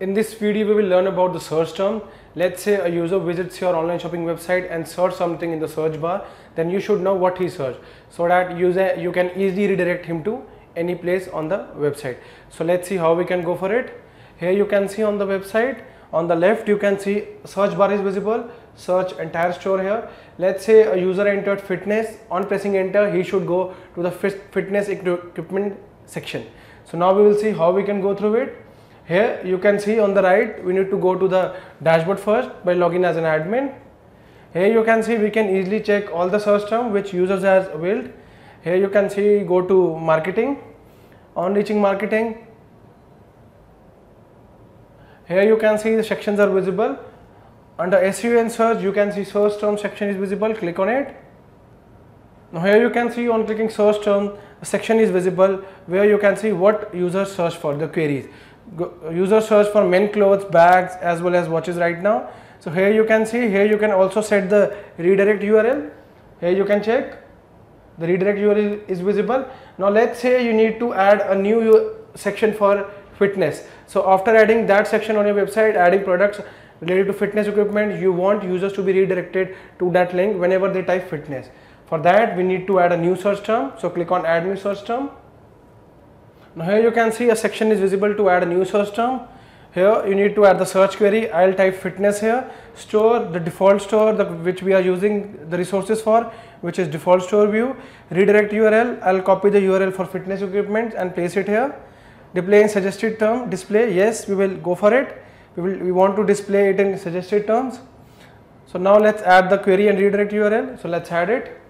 In this video we will learn about the search term. Let's say a user visits your online shopping website and search something in the search bar then you should know what he searched so that user you can easily redirect him to any place on the website. So let's see how we can go for it. Here you can see on the website on the left you can see search bar is visible search entire store here. Let's say a user entered fitness on pressing enter he should go to the fitness equipment section. So now we will see how we can go through it. Here you can see on the right we need to go to the dashboard first by logging as an admin. Here you can see we can easily check all the search term which users has availed. Here you can see go to marketing, on reaching marketing. Here you can see the sections are visible. Under SEO and search you can see search term section is visible, click on it. Now here you can see on clicking search term section is visible where you can see what users search for the queries user search for men clothes bags as well as watches right now. So here you can see here you can also set the redirect url here you can check. The redirect url is visible. Now let's say you need to add a new section for fitness. So after adding that section on your website adding products related to fitness equipment you want users to be redirected to that link whenever they type fitness. For that we need to add a new search term. So click on add new search term now here you can see a section is visible to add a new search term. Here you need to add the search query. I'll type fitness here. Store the default store the, which we are using the resources for which is default store view. Redirect URL. I'll copy the URL for fitness equipment and place it here. Display in suggested term. Display. Yes, we will go for it. We will we want to display it in suggested terms. So now let's add the query and redirect URL. So let's add it.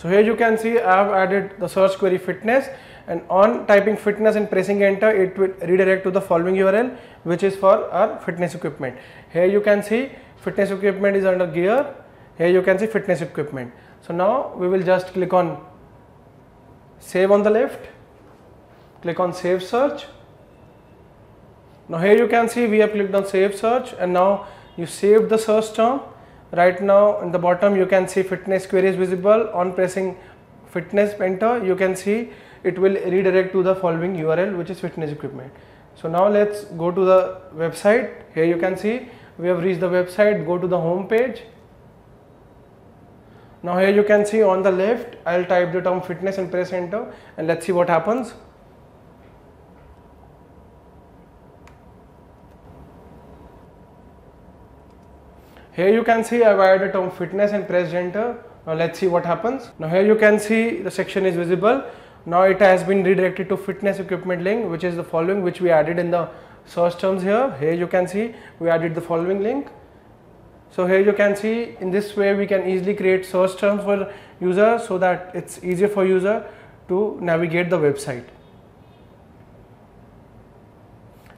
So here you can see I have added the search query fitness and on typing fitness and pressing enter it will redirect to the following URL which is for our fitness equipment. Here you can see fitness equipment is under gear. Here you can see fitness equipment. So now we will just click on save on the left, click on save search. Now here you can see we have clicked on save search and now you saved the search term right now in the bottom you can see fitness query is visible. On pressing fitness enter you can see it will redirect to the following url which is fitness equipment. So now let's go to the website. Here you can see we have reached the website. Go to the home page. Now here you can see on the left i'll type the term fitness and press enter and let's see what happens Here you can see I've added term fitness and pressed enter. Now let's see what happens. Now here you can see the section is visible. Now it has been redirected to fitness equipment link which is the following which we added in the search terms here. Here you can see we added the following link. So here you can see in this way we can easily create search terms for user so that it's easier for user to navigate the website.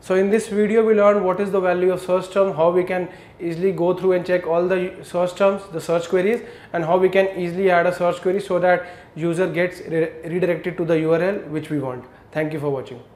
So in this video we learned what is the value of search term, how we can easily go through and check all the search terms, the search queries and how we can easily add a search query so that user gets re redirected to the URL which we want. Thank you for watching.